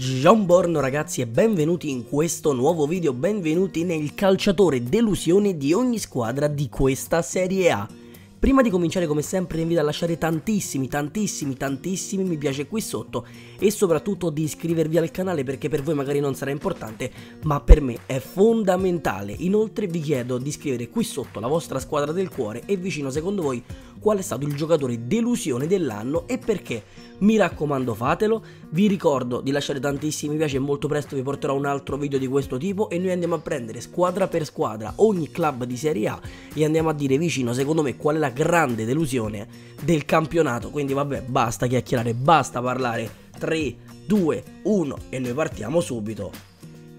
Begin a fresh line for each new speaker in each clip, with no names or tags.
Buongiorno ragazzi e benvenuti in questo nuovo video, benvenuti nel calciatore delusione di ogni squadra di questa Serie A. Prima di cominciare come sempre vi invito a lasciare tantissimi, tantissimi, tantissimi mi piace qui sotto e soprattutto di iscrivervi al canale perché per voi magari non sarà importante ma per me è fondamentale. Inoltre vi chiedo di scrivere qui sotto la vostra squadra del cuore e vicino secondo voi qual è stato il giocatore delusione dell'anno e perché. Mi raccomando fatelo, vi ricordo di lasciare tantissimi mi piace e molto presto vi porterò un altro video di questo tipo e noi andiamo a prendere squadra per squadra ogni club di Serie A e andiamo a dire vicino secondo me qual è la grande delusione del campionato. Quindi vabbè basta chiacchierare, basta parlare. 3, 2, 1 e noi partiamo subito.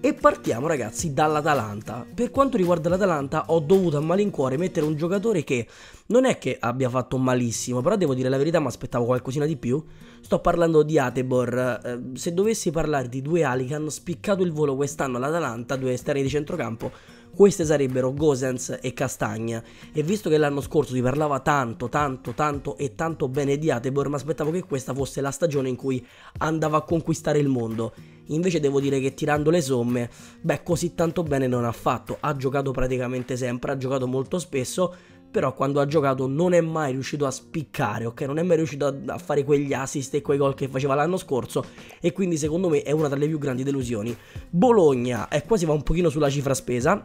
E partiamo ragazzi dall'Atalanta. Per quanto riguarda l'Atalanta ho dovuto a malincuore mettere un giocatore che non è che abbia fatto malissimo, però devo dire la verità mi aspettavo qualcosina di più. Sto parlando di Atebor. Eh, se dovessi parlare di due ali che hanno spiccato il volo quest'anno all'Atalanta, due esterni di centrocampo, queste sarebbero Gosens e Castagna. E visto che l'anno scorso si parlava tanto, tanto, tanto e tanto bene di Atebor, mi aspettavo che questa fosse la stagione in cui andava a conquistare il mondo. Invece devo dire che tirando le somme, beh, così tanto bene non ha fatto. Ha giocato praticamente sempre, ha giocato molto spesso, però quando ha giocato non è mai riuscito a spiccare, ok? Non è mai riuscito a, fare quegli assist e quei gol che faceva l'anno scorso e quindi secondo me è una delle più grandi delusioni. Bologna, e qua si va un pochino sulla cifra spesa,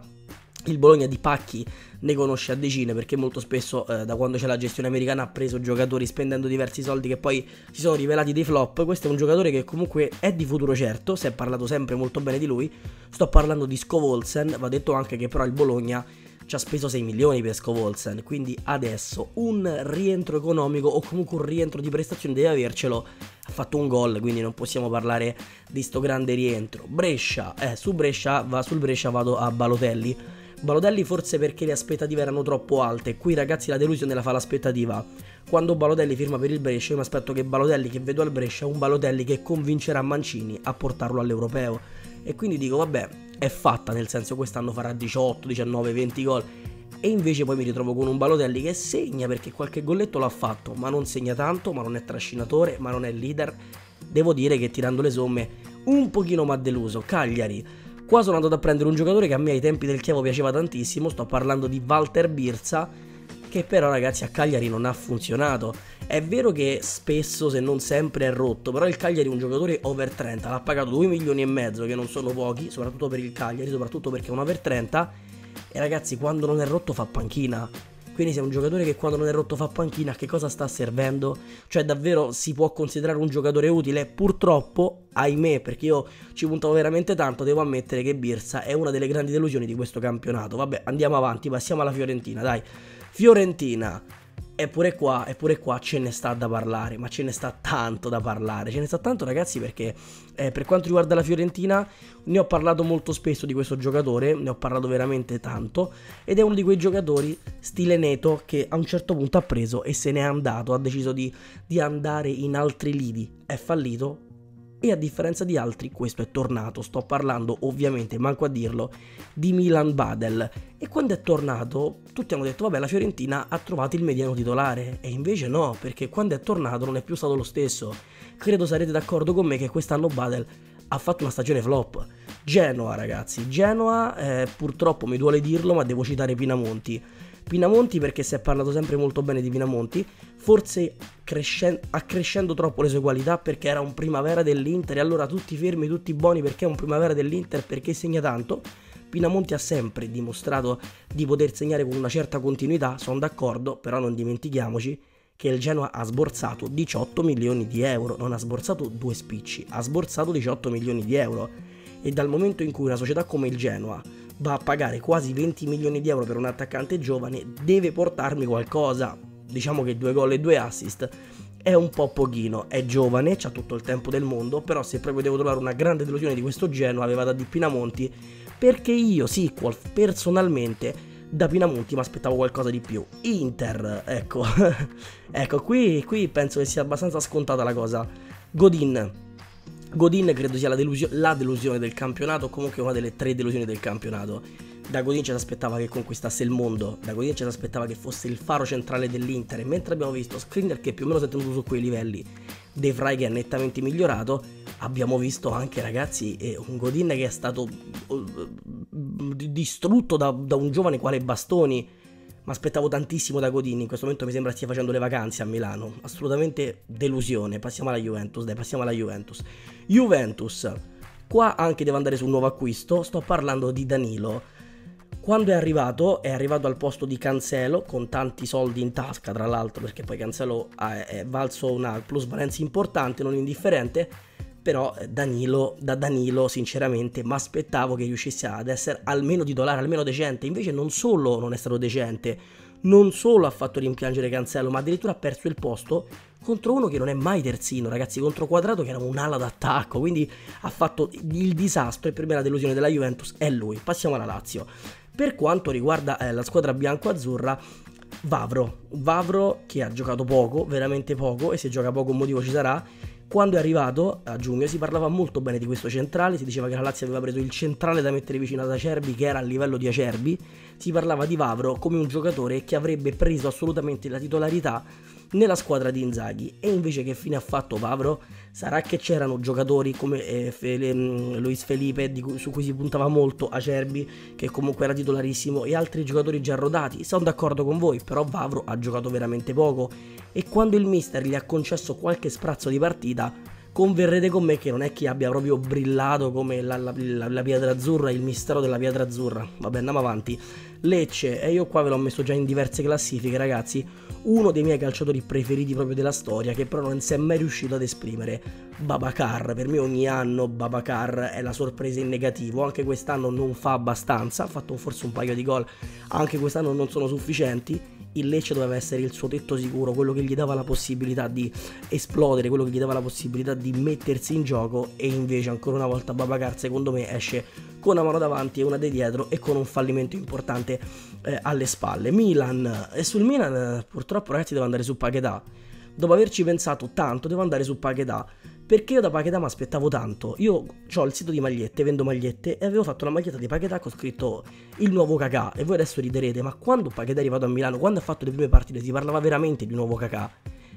il Bologna di pacchi ne conosce a decine perché molto spesso eh, da quando c'è la gestione americana ha preso giocatori spendendo diversi soldi che poi si sono rivelati dei flop. Questo è un giocatore che comunque è di futuro certo, si è parlato sempre molto bene di lui. Sto parlando di Scovolsen, va detto anche che però il Bologna ci ha speso 6 milioni per Scovolsen, quindi adesso un rientro economico o comunque un rientro di prestazione deve avercelo. Ha fatto un gol, quindi non possiamo parlare di sto grande rientro. Brescia, eh, su Brescia, va, sul Brescia vado a Balotelli Balotelli forse perché le aspettative erano troppo alte. Qui ragazzi la delusione la fa l'aspettativa. Quando Balotelli firma per il Brescia, io mi aspetto che Balotelli che vedo al Brescia è un Balotelli che convincerà Mancini a portarlo all'Europeo. E quindi dico, vabbè, è fatta, nel senso quest'anno farà 18, 19, 20 gol. E invece poi mi ritrovo con un Balotelli che segna perché qualche golletto l'ha fatto, ma non segna tanto, ma non è trascinatore, ma non è leader. Devo dire che tirando le somme un pochino mi ha deluso. Cagliari Qua sono andato a prendere un giocatore che a me ai tempi del Chievo piaceva tantissimo, sto parlando di Walter Birza, che però ragazzi a Cagliari non ha funzionato. È vero che spesso, se non sempre, è rotto, però il Cagliari è un giocatore over 30, l'ha pagato 2 milioni e mezzo, che non sono pochi, soprattutto per il Cagliari, soprattutto perché è un over 30, e ragazzi quando non è rotto fa panchina. Quindi se è un giocatore che quando non è rotto fa panchina, a che cosa sta servendo? Cioè davvero si può considerare un giocatore utile? Purtroppo, ahimè, perché io ci puntavo veramente tanto, devo ammettere che Birsa è una delle grandi delusioni di questo campionato. Vabbè, andiamo avanti, passiamo alla Fiorentina, dai. Fiorentina, Eppure qua, eppure qua ce ne sta da parlare, ma ce ne sta tanto da parlare. Ce ne sta tanto ragazzi perché eh, per quanto riguarda la Fiorentina ne ho parlato molto spesso di questo giocatore, ne ho parlato veramente tanto ed è uno di quei giocatori stile Neto che a un certo punto ha preso e se n'è andato, ha deciso di, di andare in altri lidi. È fallito, e a differenza di altri questo è tornato. Sto parlando ovviamente, manco a dirlo, di Milan Badel. E quando è tornato tutti hanno detto vabbè la Fiorentina ha trovato il mediano titolare e invece no, perché quando è tornato non è più stato lo stesso. Credo sarete d'accordo con me che quest'anno Badel ha fatto una stagione flop. Genoa ragazzi, Genoa eh, purtroppo mi duole dirlo ma devo citare Pinamonti Pinamonti perché si è parlato sempre molto bene di Pinamonti, forse crescen- accrescendo troppo le sue qualità perché era un primavera dell'Inter e allora tutti fermi, tutti buoni perché è un primavera dell'Inter perché segna tanto. Pinamonti ha sempre dimostrato di poter segnare con una certa continuità, sono d'accordo, però non dimentichiamoci che il Genoa ha sborsato 18 milioni di euro, non ha sborsato due spicci, ha sborsato 18 milioni di euro. E dal momento in cui una società come il Genoa va a pagare quasi 20 milioni di euro per un attaccante giovane, deve portarmi qualcosa. Diciamo che due gol e due assist è un po' pochino, è giovane, ha tutto il tempo del mondo, però se proprio devo trovare una grande delusione di questo genere aveva da di Pinamonti, perché io, sequel, personalmente, da Pinamonti mi aspettavo qualcosa di più. Inter, ecco, ecco, qui, qui penso che sia abbastanza scontata la cosa. Godin, Godin credo sia la, delusio- la delusione del campionato, comunque una delle tre delusioni del campionato. Da Godin ci si aspettava che conquistasse il mondo, da Godin ci si aspettava che fosse il faro centrale dell'Inter, e mentre abbiamo visto Skriniar che più o meno si è tenuto su quei livelli, De Vrij che è nettamente migliorato, abbiamo visto anche ragazzi eh, un Godin che è stato uh, distrutto da, da, un giovane quale Bastoni. Ma aspettavo tantissimo da Godin, in questo momento mi sembra stia facendo le vacanze a Milano. Assolutamente delusione. Passiamo alla Juventus, dai, passiamo alla Juventus. Juventus, qua anche deve andare su un nuovo acquisto, sto parlando di Danilo. Quando è arrivato, è arrivato al posto di Cancelo con tanti soldi in tasca, tra l'altro, perché poi Cancelo è valso una plusvalenza importante, non indifferente però eh, Danilo, da Danilo sinceramente mi aspettavo che riuscisse ad essere almeno titolare, almeno decente, invece non solo non è stato decente, non solo ha fatto rimpiangere Cancello, ma addirittura ha perso il posto contro uno che non è mai terzino, ragazzi, contro Quadrato che era un'ala d'attacco, quindi ha fatto il disastro e per me la delusione della Juventus è lui. Passiamo alla Lazio. Per quanto riguarda eh, la squadra bianco-azzurra, Vavro, Vavro che ha giocato poco, veramente poco, e se gioca poco un motivo ci sarà, quando è arrivato a giugno si parlava molto bene di questo centrale, si diceva che la Lazio aveva preso il centrale da mettere vicino ad Acerbi che era a livello di Acerbi, si parlava di Vavro come un giocatore che avrebbe preso assolutamente la titolarità nella squadra di Inzaghi e invece che fine ha fatto Vavro? Sarà che c'erano giocatori come eh, Fele, mm, Luis Felipe cui, su cui si puntava molto, Acerbi che comunque era titolarissimo e altri giocatori già rodati, sono d'accordo con voi, però Vavro ha giocato veramente poco e quando il mister gli ha concesso qualche sprazzo di partita converrete con me che non è che abbia proprio brillato come la, la, la, la pietra azzurra, il mistero della pietra azzurra. Vabbè, andiamo avanti. Lecce, e io qua ve l'ho messo già in diverse classifiche, ragazzi. Uno dei miei calciatori preferiti proprio della storia, che però non si è mai riuscito ad esprimere. Babacar, per me ogni anno Babacar è la sorpresa in negativo. Anche quest'anno non fa abbastanza, ha fatto forse un paio di gol, anche quest'anno non sono sufficienti il Lecce doveva essere il suo tetto sicuro, quello che gli dava la possibilità di esplodere, quello che gli dava la possibilità di mettersi in gioco e invece ancora una volta Babacar secondo me esce con una mano davanti e una di dietro e con un fallimento importante eh, alle spalle. Milan e sul Milan purtroppo ragazzi devo andare su Paquetà. Dopo averci pensato tanto devo andare su Paquetà perché io da Paquetà mi aspettavo tanto. Io ho il sito di magliette, vendo magliette e avevo fatto una maglietta di Paquetà con scritto il nuovo Kakà. E voi adesso riderete, ma quando Paquetà è arrivato a Milano, quando ha fatto le prime partite, si parlava veramente di nuovo Kakà.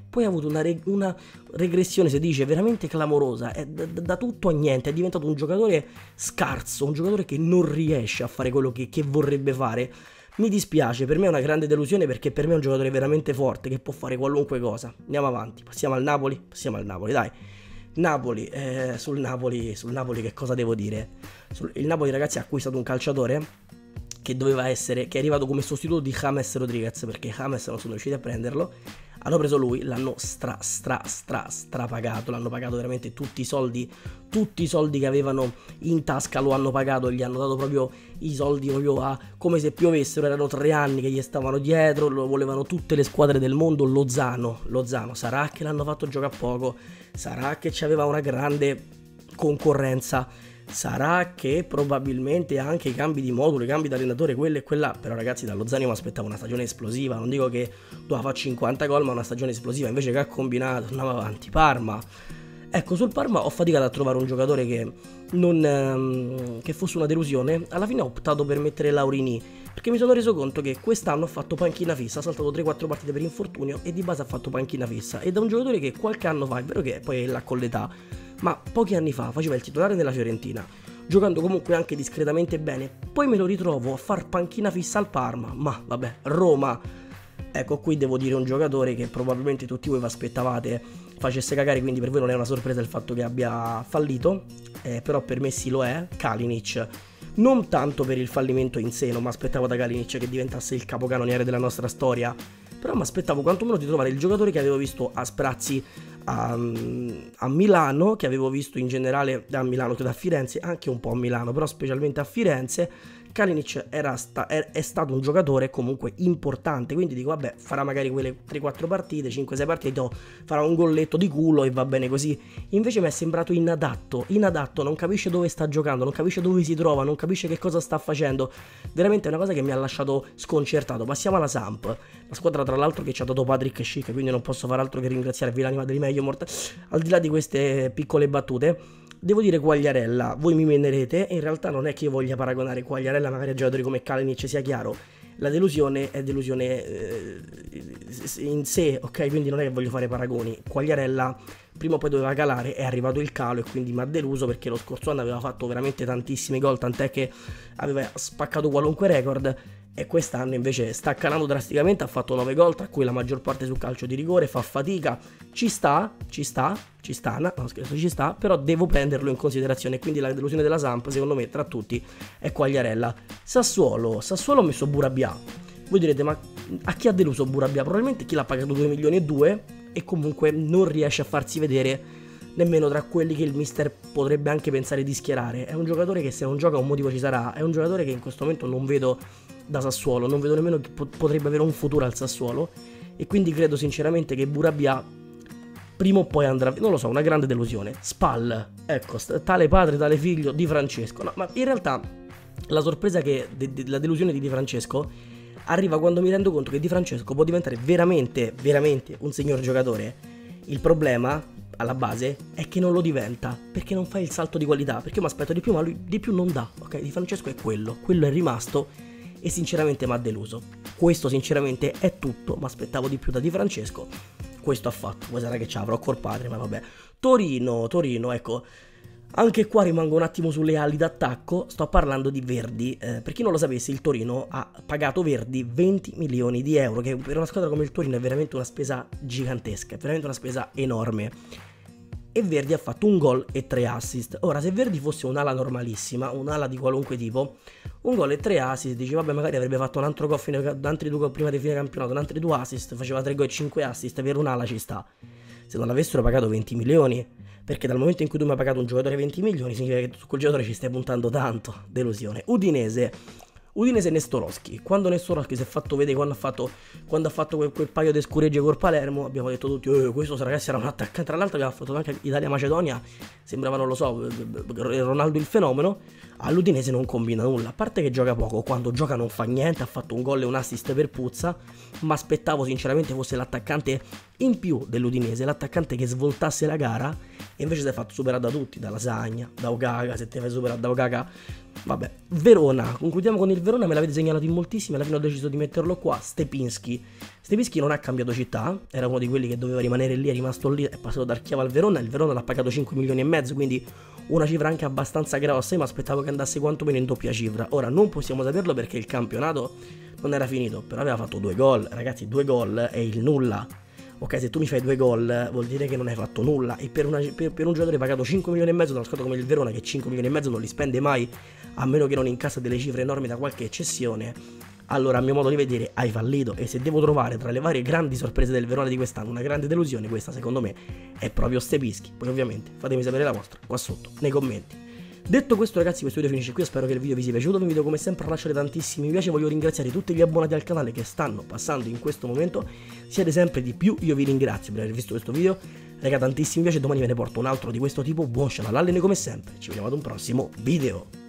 Poi ha avuto una, reg- una regressione, si dice, veramente clamorosa. È da, da, tutto a niente. È diventato un giocatore scarso, un giocatore che non riesce a fare quello che, che vorrebbe fare. Mi dispiace, per me è una grande delusione perché per me è un giocatore veramente forte che può fare qualunque cosa. Andiamo avanti, passiamo al Napoli, passiamo al Napoli, dai. Napoli, eh, sul Napoli, sul Napoli che cosa devo dire? Sul, il Napoli ragazzi ha acquistato un calciatore che doveva essere, che è arrivato come sostituto di James Rodriguez perché James non sono riusciti a prenderlo hanno preso lui, l'hanno stra stra stra strapagato, l'hanno pagato veramente tutti i soldi, tutti i soldi che avevano in tasca lo hanno pagato, gli hanno dato proprio i soldi proprio a come se piovessero, erano tre anni che gli stavano dietro, lo volevano tutte le squadre del mondo, Lozano, Lozano, sarà che l'hanno fatto giocare poco, sarà che c'aveva una grande concorrenza Sarà che probabilmente anche i cambi di modulo, i cambi di allenatore, quello e quella. Però, ragazzi, dallo Zani mi aspettavo una stagione esplosiva. Non dico che doveva fare 50 gol, ma una stagione esplosiva. Invece che ha combinato, andava avanti. Parma. Ecco, sul Parma ho faticato a trovare un giocatore che, non, ehm, che fosse una delusione. Alla fine ho optato per mettere Laurini. Perché mi sono reso conto che quest'anno ha fatto panchina fissa, ha saltato 3-4 partite per infortunio e di base ha fatto panchina fissa. Ed è un giocatore che qualche anno fa, è vero che poi è là con l'età, ma pochi anni fa faceva il titolare nella Fiorentina, giocando comunque anche discretamente bene, poi me lo ritrovo a far panchina fissa al Parma, ma vabbè, Roma. Ecco, qui devo dire un giocatore che probabilmente tutti voi vi aspettavate facesse cagare, quindi per voi non è una sorpresa il fatto che abbia fallito, eh, però per me sì lo è, Kalinic. Non tanto per il fallimento in sé, non mi aspettavo da Kalinic che diventasse il capocannoniere della nostra storia, però mi aspettavo quantomeno di trovare il giocatore che avevo visto a sprazzi a, a, Milano, che avevo visto in generale a Milano, che da Firenze, anche un po' a Milano, però specialmente a Firenze, Kalinic sta, è, è, stato un giocatore comunque importante, quindi dico vabbè farà magari quelle 3-4 partite, 5-6 partite, farà un golletto di culo e va bene così. Invece mi è sembrato inadatto, inadatto, non capisce dove sta giocando, non capisce dove si trova, non capisce che cosa sta facendo. Veramente è una cosa che mi ha lasciato sconcertato. Passiamo alla Samp, la squadra tra l'altro che ci ha dato Patrick Schick, quindi non posso fare altro che ringraziarvi l'anima del meglio mortale. Al di là di queste piccole battute Devo dire Quagliarella, voi mi menerete, in realtà non è che io voglia paragonare Quagliarella magari a giocatori come Kalinic, sia chiaro. la delusione è delusione eh, in sé, ok? Quindi non è che voglio fare paragoni. Quagliarella prima o poi doveva calare, è arrivato il calo e quindi mi ha deluso perché lo scorso anno aveva fatto veramente tantissimi gol, tant'è che aveva spaccato qualunque record e quest'anno invece sta calando drasticamente, ha fatto 9 gol, tra cui la maggior parte sul calcio di rigore, fa fatica, ci sta, ci sta, ci sta, no scherzo, ci sta, però devo prenderlo in considerazione, quindi la delusione della Samp, secondo me, tra tutti, è Quagliarella. Sassuolo, Sassuolo ha messo Burabia. Voi direte, ma a chi ha deluso Burabia? Probabilmente chi l'ha pagato 2 milioni e 2 e comunque non riesce a farsi vedere nemmeno tra quelli che il mister potrebbe anche pensare di schierare. È un giocatore che se non gioca un motivo ci sarà, è un giocatore che in questo momento non vedo da Sassuolo, non vedo nemmeno che potrebbe avere un futuro al Sassuolo e quindi credo sinceramente che Burabia prima o poi andrà, non lo so, una grande delusione. Spal, ecco, tale padre, tale figlio di Francesco. No, ma in realtà la sorpresa che, de, de, la delusione di Di Francesco arriva quando mi rendo conto che Di Francesco può diventare veramente, veramente un signor giocatore. Il problema alla base è che non lo diventa perché non fa il salto di qualità. Perché io mi aspetto di più, ma lui di più non dà. Ok, Di Francesco è quello, quello è rimasto e sinceramente mi ha deluso. Questo sinceramente è tutto, mi aspettavo di più da Di Francesco. Questo ha fatto, voi sarà che ci avrò col padre, ma vabbè. Torino, Torino, ecco. Anche qua rimango un attimo sulle ali d'attacco, sto parlando di Verdi. Eh, per chi non lo sapesse, il Torino ha pagato Verdi 20 milioni di euro, che per una squadra come il Torino è veramente una spesa gigantesca, è veramente una spesa enorme e Verdi ha fatto un gol e tre assist. Ora, se Verdi fosse un'ala normalissima, un'ala di qualunque tipo, un gol e tre assist, dici vabbè magari avrebbe fatto un altro gol, fine, altri due gol prima di fine campionato, un altro due assist, faceva tre gol e cinque assist, per un'ala ci sta. Se non avessero pagato 20 milioni, perché dal momento in cui tu mi hai pagato un giocatore 20 milioni, significa che su quel giocatore ci stai puntando tanto, delusione. Udinese Udinese Nestorowski. Quando Nestorowski si è fatto vedere quando ha fatto, quando ha fatto quel, quel, paio di scuregge col Palermo, abbiamo detto tutti, eh, questo ragazzi era un attaccante. Tra l'altro aveva fatto anche Italia-Macedonia, sembrava, non lo so, Ronaldo il fenomeno. All'Udinese non combina nulla, a parte che gioca poco, quando gioca non fa niente, ha fatto un gol e un assist per Puzza, ma aspettavo sinceramente fosse l'attaccante in più dell'Udinese, l'attaccante che svoltasse la gara e invece si è fatto superare da tutti, da Lasagna, da Ogaga, se te fai superare da Ogaga Vabbè, Verona, concludiamo con il Verona, me l'avete segnalato in moltissimi, alla fine ho deciso di metterlo qua, Stepinski. Stepinski non ha cambiato città, era uno di quelli che doveva rimanere lì, è rimasto lì, è passato dal Chiava al Verona, il Verona l'ha pagato 5 milioni e mezzo, quindi una cifra anche abbastanza grossa, io mi aspettavo che andasse quantomeno in doppia cifra. Ora non possiamo saperlo perché il campionato non era finito, però aveva fatto due gol, ragazzi, due gol è il nulla ok, se tu mi fai due gol vuol dire che non hai fatto nulla e per, una, per, per un giocatore pagato 5 milioni e mezzo da una squadra come il Verona che 5 milioni e mezzo non li spende mai a meno che non incassa delle cifre enormi da qualche eccessione, allora a mio modo di vedere hai fallito e se devo trovare tra le varie grandi sorprese del Verona di quest'anno una grande delusione, questa secondo me è proprio Stepischi. Poi ovviamente fatemi sapere la vostra qua sotto nei commenti. Detto questo ragazzi questo video finisce qui, spero che il video vi sia piaciuto, vi invito come sempre a lasciare tantissimi. Mi piace, voglio ringraziare tutti gli abbonati al canale che stanno passando in questo momento, siete sempre di più, io vi ringrazio per aver visto questo video, raga tantissimi mi piace, domani ve ne porto un altro di questo tipo, buon channel, come sempre, ci vediamo ad un prossimo video.